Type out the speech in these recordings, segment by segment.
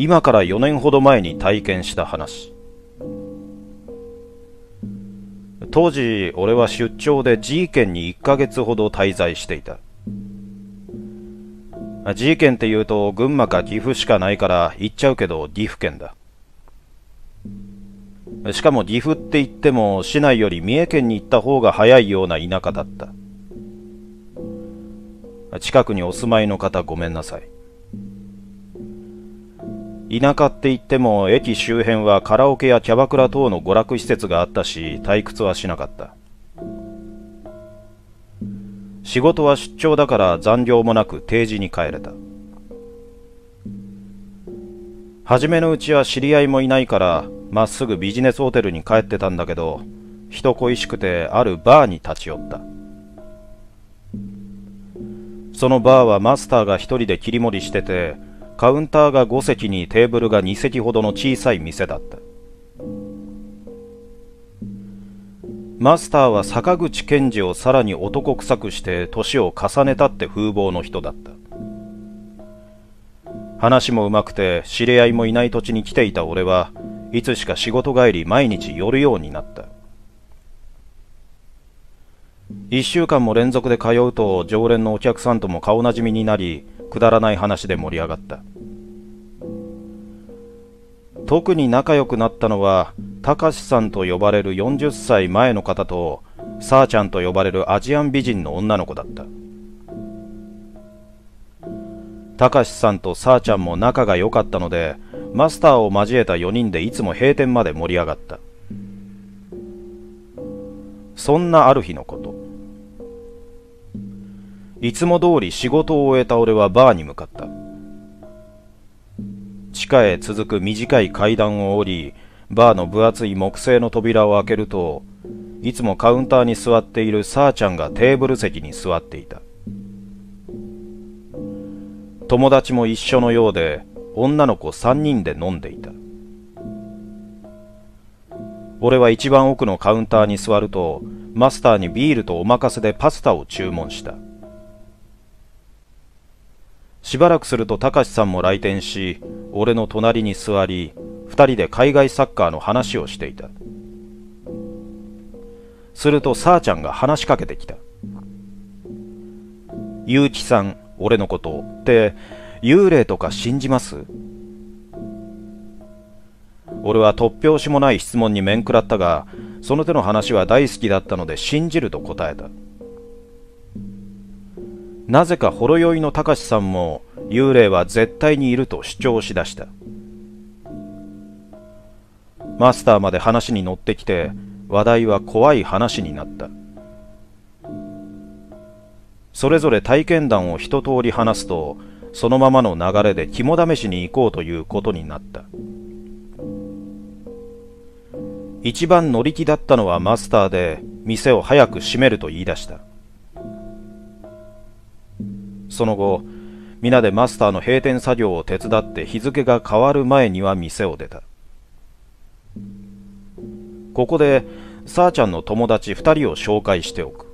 今から4年ほど前に体験した話。当時俺は出張で G 県に1ヶ月ほど滞在していた。G 県って言うと群馬か岐阜しかないから行っちゃうけど岐阜県だ。しかも岐阜って言っても市内より三重県に行った方が早いような田舎だった。近くにお住まいの方ごめんなさい。田舎って言っても駅周辺はカラオケやキャバクラ等の娯楽施設があったし退屈はしなかった。仕事は出張だから残業もなく定時に帰れた。初めのうちは知り合いもいないからまっすぐビジネスホテルに帰ってたんだけど人恋しくてあるバーに立ち寄った。そのバーはマスターが一人で切り盛りしててカウンターが5席にテーブルが2席ほどの小さい店だった。マスターは坂口健二をさらに男臭くして年を重ねたって風貌の人だった。話もうまくて知り合いもいない土地に来ていた俺はいつしか仕事帰り毎日寄るようになった。一週間も連続で通うと常連のお客さんとも顔なじみになりくだらない話で盛り上がった。特に仲良くなったのはたかしさんと呼ばれる40歳前の方とさあちゃんと呼ばれるアジアン美人の女の子だった。たかしさんとさあちゃんも仲が良かったのでマスターを交えた4人でいつも閉店まで盛り上がった。そんなある日のこと。いつも通り仕事を終えた俺はバーに向かった。地下へ続く短い階段を降りバーの分厚い木製の扉を開けるといつもカウンターに座っているさあちゃんがテーブル席に座っていた。友達も一緒のようで女の子3人で飲んでいた。俺は一番奥のカウンターに座るとマスターにビールとおまかせでパスタを注文した。しばらくするとたかしさんも来店し俺の隣に座り二人で海外サッカーの話をしていた。するとさあちゃんが話しかけてきた。ゆうきさん俺のことって幽霊とか信じます？俺は突拍子もない質問に面食らったがその手の話は大好きだったので信じると答えた。なぜかほろ酔いのたかしさんも幽霊は絶対にいると主張しだした。マスターまで話に乗ってきて話題は怖い話になった。それぞれ体験談を一通り話すとそのままの流れで肝試しに行こうということになった。一番乗り気だったのはマスターで店を早く閉めると言い出した。その後皆でマスターの閉店作業を手伝って日付が変わる前には店を出た。ここでさあちゃんの友達二人を紹介しておく。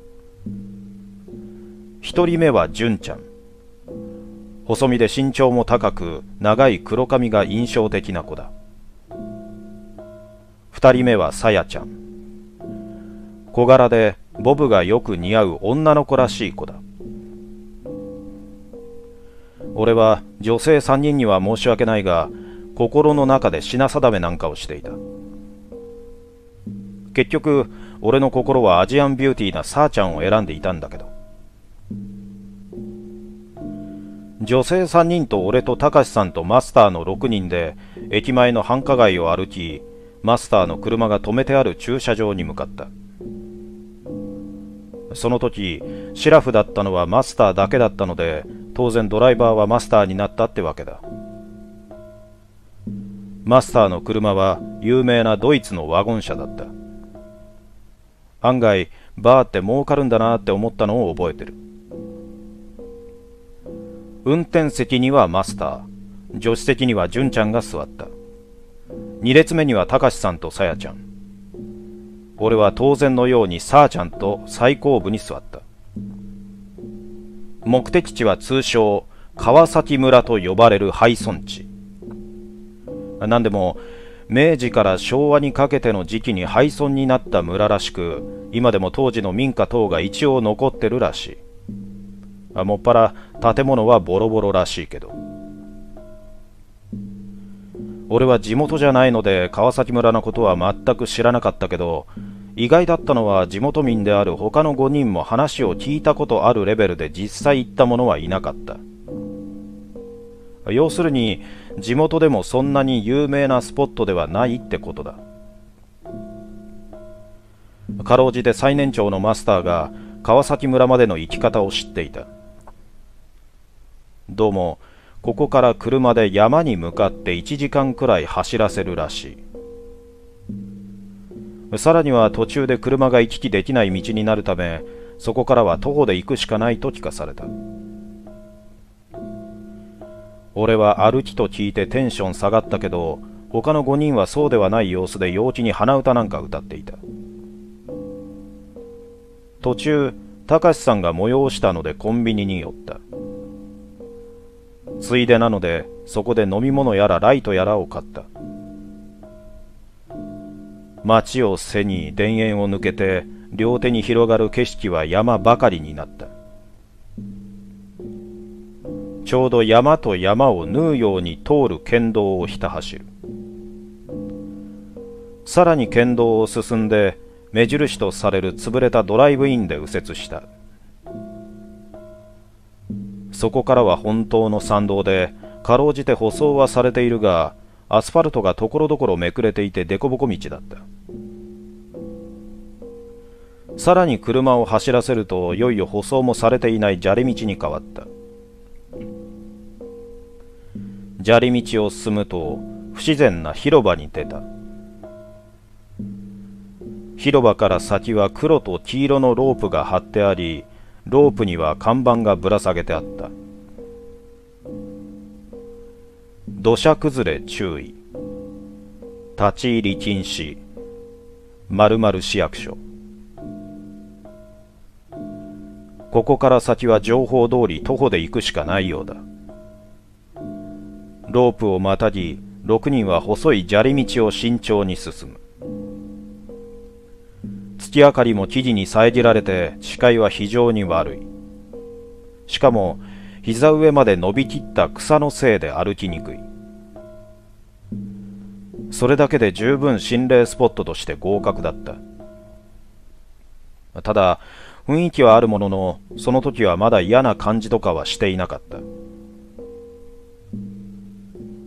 一人目は純ちゃん。細身で身長も高く長い黒髪が印象的な子だ。二人目はさやちゃん。小柄でボブがよく似合う女の子らしい子だ。俺は女性三人には申し訳ないが心の中で品定めなんかをしていた。結局俺の心はアジアンビューティーなさーちゃんを選んでいたんだけど。女性3人と俺とたかしさんとマスターの6人で駅前の繁華街を歩きマスターの車が止めてある駐車場に向かった。その時シラフだったのはマスターだけだったので当然ドライバーはマスターになったってわけだ。マスターの車は有名なドイツのワゴン車だった。案外バーって儲かるんだなって思ったのを覚えてる。運転席にはマスター。助手席には純ちゃんが座った。2列目にはたかしさんとさやちゃん。俺は当然のようにさあちゃんと最後部に座った。目的地は通称川崎村と呼ばれる廃村地。何でも明治から昭和にかけての時期に廃村になった村らしく今でも当時の民家等が一応残ってるらしい。もっぱら建物はボロボロらしいけど。俺は地元じゃないので川崎村のことは全く知らなかったけど意外だったのは地元民である他の5人も話を聞いたことあるレベルで実際行った者はいなかった。要するに地元でもそんなに有名なスポットではないってことだ。かろうじて最年長のマスターが川崎村までの行き方を知っていた。どうもここから車で山に向かって1時間くらい走らせるらしい。さらには途中で車が行き来できない道になるためそこからは徒歩で行くしかないと聞かされた。俺は歩きと聞いてテンション下がったけど他の5人はそうではない様子で陽気に鼻歌なんか歌っていた。途中隆さんが催したのでコンビニに寄った。ついでなのでそこで飲み物やらライトやらを買った。街を背に田園を抜けて両手に広がる景色は山ばかりになった。ちょうど山と山を縫うように通る県道をひた走る。さらに県道を進んで目印とされる潰れたドライブインで右折した。そこからは本当の山道でかろうじて舗装はされているがアスファルトがところどころめくれていて凸凹道だった。さらに車を走らせるといよいよ舗装もされていない砂利道に変わった。砂利道を進むと不自然な広場に出た。広場から先は黒と黄色のロープが張ってありロープには看板がぶら下げてあった。土砂崩れ注意。立ち入り禁止。〇〇市役所。ここから先は情報通り徒歩で行くしかないようだ。ロープをまたぎ6人は細い砂利道を慎重に進む。月明かりも木々に遮られて視界は非常に悪い。しかも膝上まで伸びきった草のせいで歩きにくい。それだけで十分心霊スポットとして合格だった。ただ雰囲気はあるもののその時はまだ嫌な感じとかはしていなかった。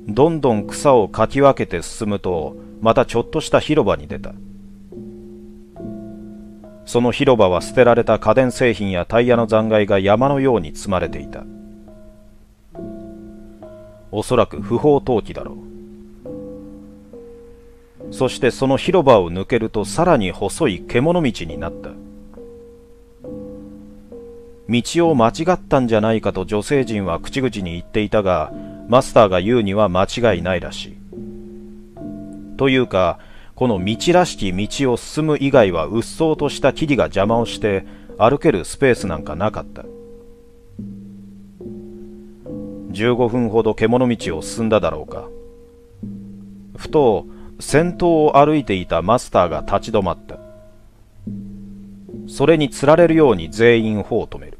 どんどん草をかき分けて進むとまたちょっとした広場に出た。その広場は捨てられた家電製品やタイヤの残骸が山のように積まれていた。おそらく不法投棄だろう。そしてその広場を抜けるとさらに細い獣道になった道を間違ったんじゃないかと女性陣は口々に言っていたがマスターが言うには間違いないらしい。というか、この道らしき道を進む以外はうっそうとした木々が邪魔をして歩けるスペースなんかなかった。15分ほど獣道を進んだだろうか。ふと先頭を歩いていたマスターが立ち止まった。それにつられるように全員歩を止める。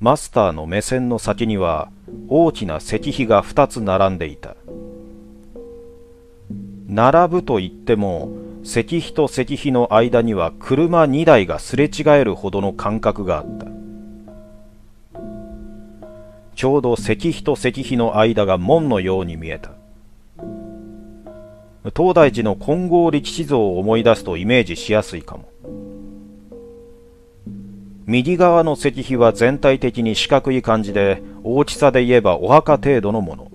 マスターの目線の先には大きな石碑が2つ並んでいた並ぶと言っても石碑と石碑の間には車2台がすれ違えるほどの間隔があったちょうど石碑と石碑の間が門のように見えた東大寺の金剛力士像を思い出すとイメージしやすいかも。右側の石碑は全体的に四角い感じで大きさで言えばお墓程度のもの。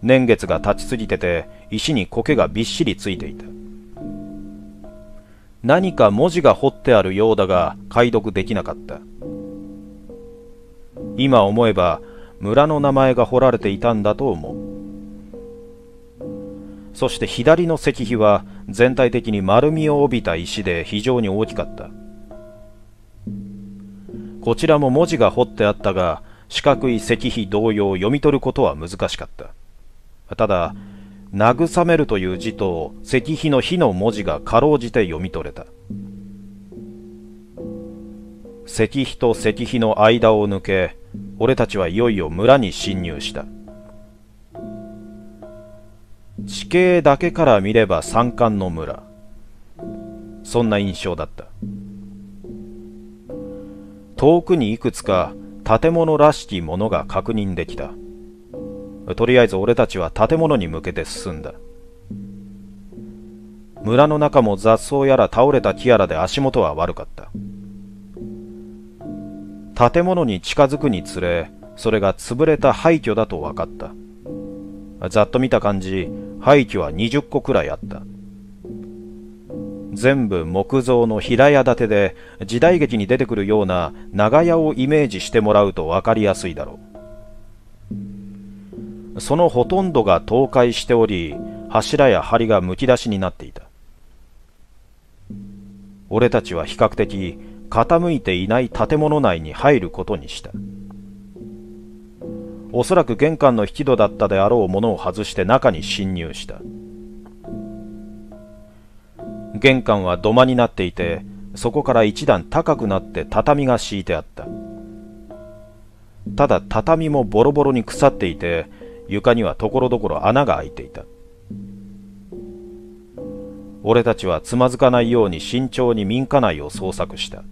年月が経ちすぎてて石に苔がびっしりついていた。何か文字が彫ってあるようだが解読できなかった。今思えば村の名前が彫られていたんだと思う。そして左の石碑は全体的に丸みを帯びた石で非常に大きかったこちらも文字が彫ってあったが四角い石碑同様読み取ることは難しかった。ただ、慰めるという字と石碑の碑の文字がかろうじて読み取れた。石碑と石碑の間を抜け、俺たちはいよいよ村に侵入した。地形だけから見れば山間の村。そんな印象だった。遠くにいくつか建物らしきものが確認できた。とりあえず俺たちは建物に向けて進んだ。村の中も雑草やら倒れた木やらで足元は悪かった。建物に近づくにつれ、それが潰れた廃墟だと分かった。ざっと見た感じ、廃墟は20個くらいあった。全部木造の平屋建てで時代劇に出てくるような長屋をイメージしてもらうと分かりやすいだろう。そのほとんどが倒壊しており、柱や梁がむき出しになっていた。俺たちは比較的傾いていない建物内に入ることにした。おそらく玄関の引き戸だったであろうものを外して中に侵入した。玄関は土間になっていて、そこから一段高くなって畳が敷いてあった。ただ畳もボロボロに腐っていて、床にはところどころ穴が開いていた。俺たちはつまずかないように慎重に民家内を捜索した。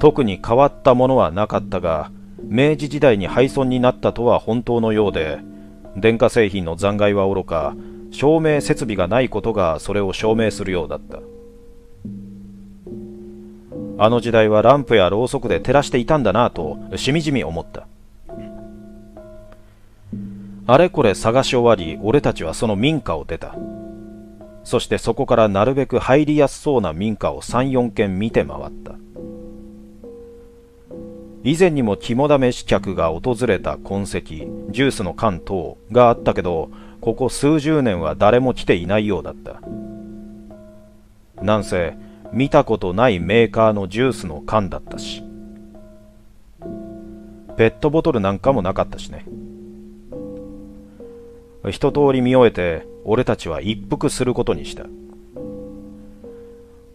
特に変わったものはなかったが、明治時代に廃村になったとは本当のようで、電化製品の残骸はおろか、照明設備がないことがそれを証明するようだった。あの時代はランプやろうそくで照らしていたんだなとしみじみ思った。あれこれ探し終わり、俺たちはその民家を出た。そしてそこからなるべく入りやすそうな民家を3、4軒見て回った。以前にも肝試し客が訪れた痕跡、ジュースの缶等があったけど、ここ数十年は誰も来ていないようだった。なんせ、見たことないメーカーのジュースの缶だったし。ペットボトルなんかもなかったしね。一通り見終えて、俺たちは一服することにした。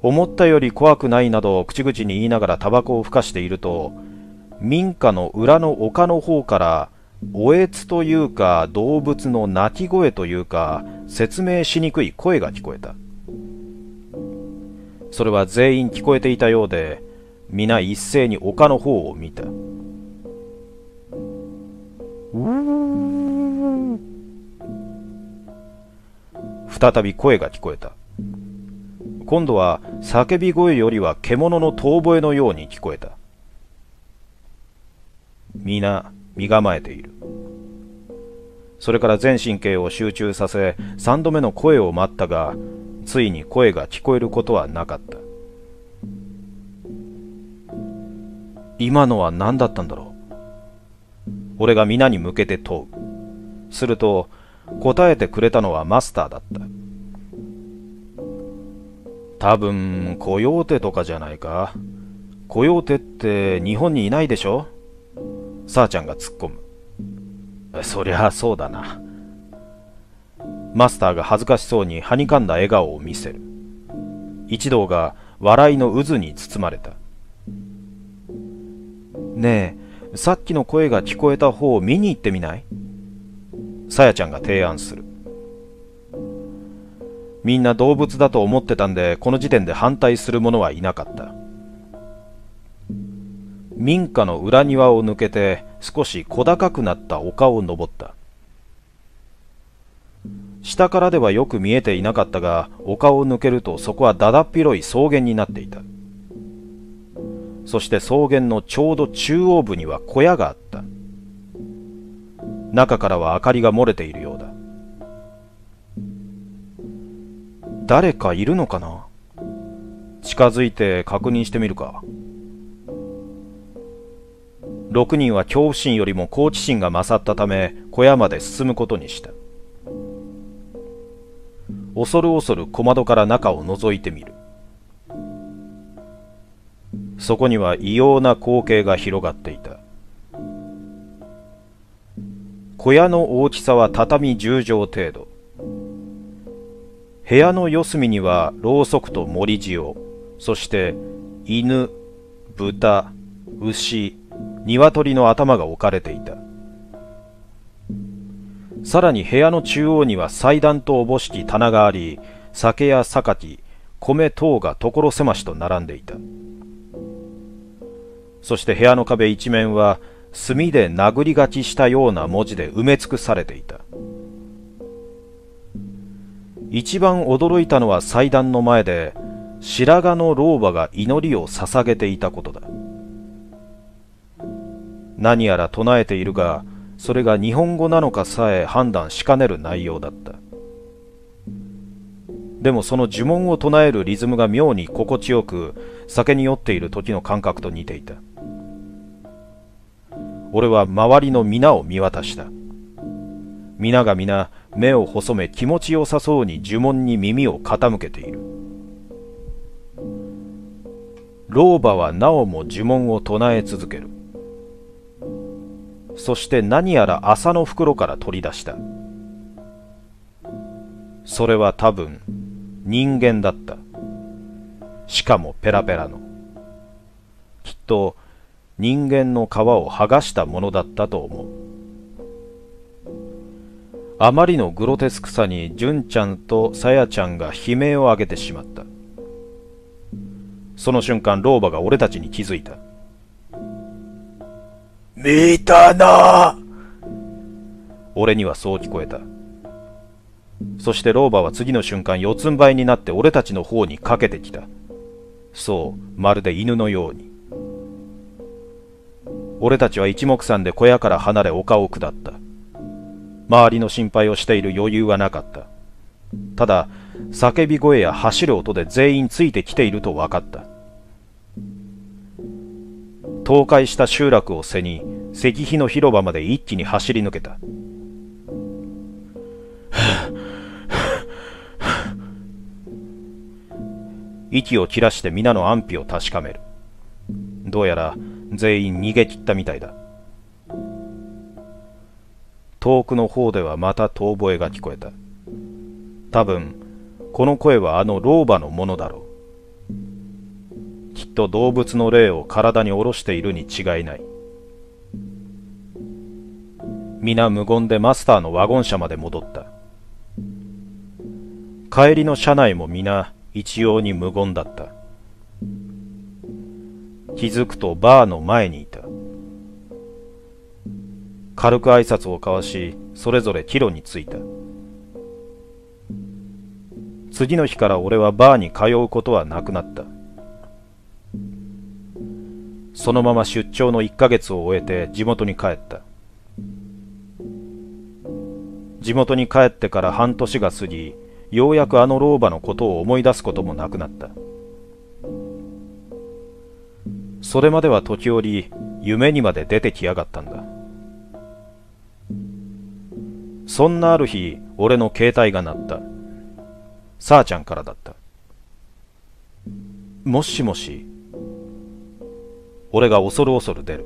思ったより怖くないなど口々に言いながらタバコをふかしていると、民家の裏の丘の方からおえつというか動物の鳴き声というか説明しにくい声が聞こえた。それは全員聞こえていたようで皆一斉に丘の方を見た。再び声が聞こえた。今度は叫び声よりは獣の遠吠えのように聞こえた。皆身構えている。それから全神経を集中させ三度目の声を待ったがついに声が聞こえることはなかった。今のは何だったんだろう。俺が皆に向けて問う。すると答えてくれたのはマスターだった。多分コヨーテとかじゃないか。コヨーテって日本にいないでしょ。さあちゃんが突っ込む。そりゃそうだな。マスターが恥ずかしそうにはにかんだ笑顔を見せる。一同が笑いの渦に包まれた。ねえ、さっきの声が聞こえた方を見に行ってみない？さやちゃんが提案する。みんな動物だと思ってたんで、この時点で反対する者はいなかった。民家の裏庭を抜けて少し小高くなった丘を登った。下からではよく見えていなかったが、丘を抜けるとそこはだだっ広い草原になっていた。そして草原のちょうど中央部には小屋があった。中からは明かりが漏れているようだ。誰かいるのかな？近づいて確認してみるか。6人は恐怖心よりも好奇心が勝ったため小屋まで進むことにした。恐る恐る小窓から中を覗いてみる。そこには異様な光景が広がっていた。小屋の大きさは畳10畳程度。部屋の四隅にはろうそくと盛り塩。そして犬豚牛鶏の頭が置かれていた。さらに部屋の中央には祭壇とおぼしき棚があり酒や榊米等が所狭しと並んでいた。そして部屋の壁一面は墨で殴り書きしたような文字で埋め尽くされていた。一番驚いたのは祭壇の前で白髪の老婆が祈りを捧げていたことだ。何やら唱えているがそれが日本語なのかさえ判断しかねる内容だった。でもその呪文を唱えるリズムが妙に心地よく酒に酔っている時の感覚と似ていた。俺は周りの皆を見渡した。皆が皆目を細め気持ちよさそうに呪文に耳を傾けている。老婆はなおも呪文を唱え続ける。そして何やら麻の袋から取り出した。それは多分人間だった。しかもペラペラの。きっと人間の皮を剥がしたものだったと思う。あまりのグロテスクさに純ちゃんとさやちゃんが悲鳴を上げてしまった。その瞬間老婆が俺たちに気づいた。見たな俺にはそう聞こえたそして老婆は次の瞬間四つん這いになって俺たちの方にかけてきたそうまるで犬のように俺たちは一目散で小屋から離れ丘を下った。周りの心配をしている余裕はなかった。ただ、叫び声や走る音で全員ついてきていると分かった。倒壊した集落を背に、石碑の広場まで一気に走り抜けた。息を切らして皆の安否を確かめる。どうやら全員逃げ切ったみたいだ遠くの方ではまた遠吠えが聞こえた多分この声はあの老婆のものだろうと動物の霊を体に下ろしているに違いない。皆無言でマスターのワゴン車まで戻った。帰りの車内も皆一様に無言だった。気づくとバーの前にいた。軽く挨拶を交わしそれぞれ帰路に着いた。次の日から俺はバーに通うことはなくなった。そのまま出張の1ヶ月を終えて地元に帰った。地元に帰ってから半年が過ぎようやくあの老婆のことを思い出すこともなくなった。それまでは時折夢にまで出てきやがったんだ。そんなある日俺の携帯が鳴った。さあちゃんからだった。もしもし俺が恐る恐る出る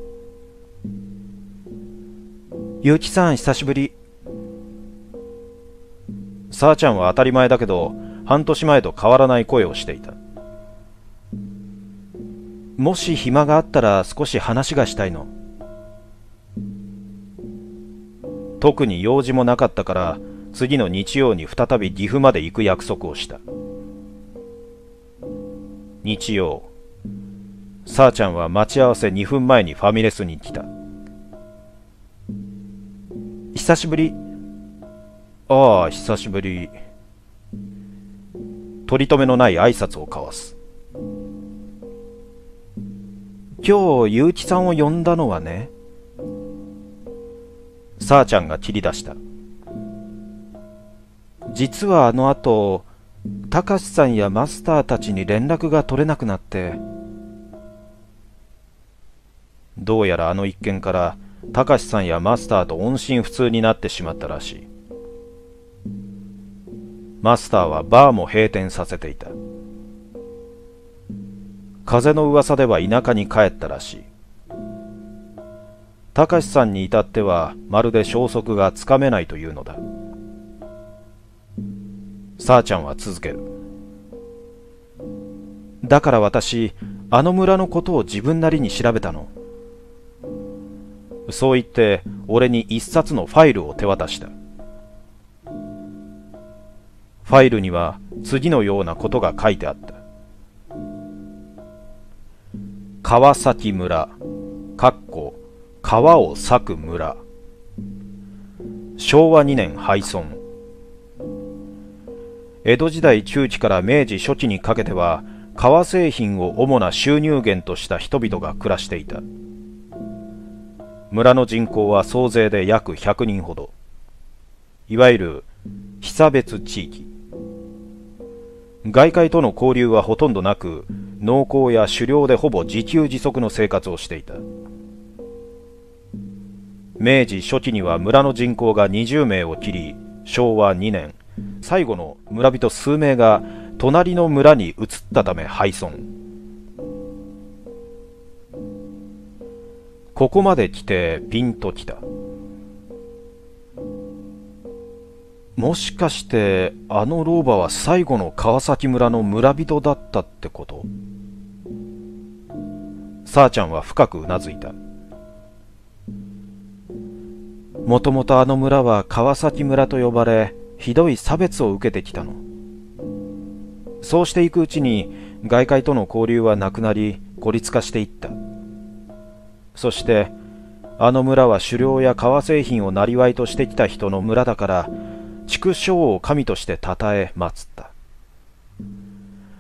結城さん久しぶりさあちゃんは当たり前だけど半年前と変わらない声をしていたもし暇があったら少し話がしたいの。特に用事もなかったから次の日曜に再び岐阜まで行く約束をした。日曜、さあちゃんは待ち合わせ2分前にファミレスに来た。久しぶり。ああ、久しぶり。取り留めのない挨拶を交わす。今日、ゆうきさんを呼んだのはね、さあちゃんが切り出した。実はあの後、たかしさんやマスターたちに連絡が取れなくなって、どうやらあの一件から、たかしさんやマスターと音信不通になってしまったらしい。マスターはバーも閉店させていた。風の噂では田舎に帰ったらしい。たかしさんに至ってはまるで消息がつかめないというのだ。さあちゃんは続ける。だから私、あの村のことを自分なりに調べたの。そう言って俺に一冊のファイルを手渡した。ファイルには次のようなことが書いてあった。川崎村、かっこ川を裂く村。昭和2年廃村。江戸時代中期から明治初期にかけては、革製品を主な収入源とした人々が暮らしていた。村の人口は総勢で約100人ほど。いわゆる被差別地域。外界との交流はほとんどなく、農耕や狩猟でほぼ自給自足の生活をしていた。明治初期には村の人口が20名を切り、昭和2年、最後の村人数名が隣の村に移ったため廃村。ここまで来てピンときた。もしかしてあの老婆は最後の川崎村の村人だったってこと？さあちゃんは深くうなずいた。もともとあの村は川崎村と呼ばれ、ひどい差別を受けてきたの。そうしていくうちに外界との交流はなくなり孤立化していった。そしてあの村は狩猟や革製品を生りとしてきた人の村だから畜生を神として称え祀った。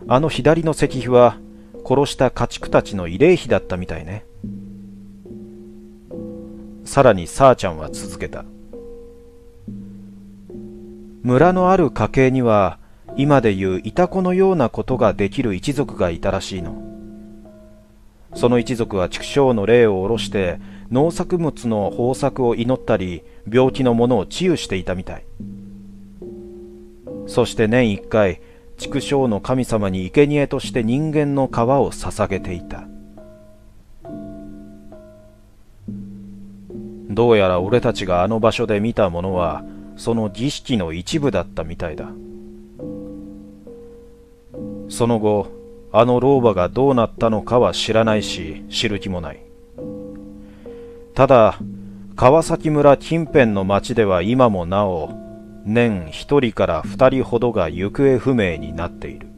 あの左の石碑は殺した家畜たちの慰霊碑だったみたいね。さらにさあちゃんは続けた。村のある家系には今でいういたこのようなことができる一族がいたらしいの。その一族は畜生の霊を下ろして農作物の豊作を祈ったり病気のものを治癒していたみたい。そして年一回畜生の神様に生贄として人間の皮を捧げていた。どうやら俺たちがあの場所で見たものはその儀式の一部だったみたいだその後あの老婆がどうなったのかは知らないし知る気もない。ただ川崎村近辺の町では今もなお年1人から2人ほどが行方不明になっている。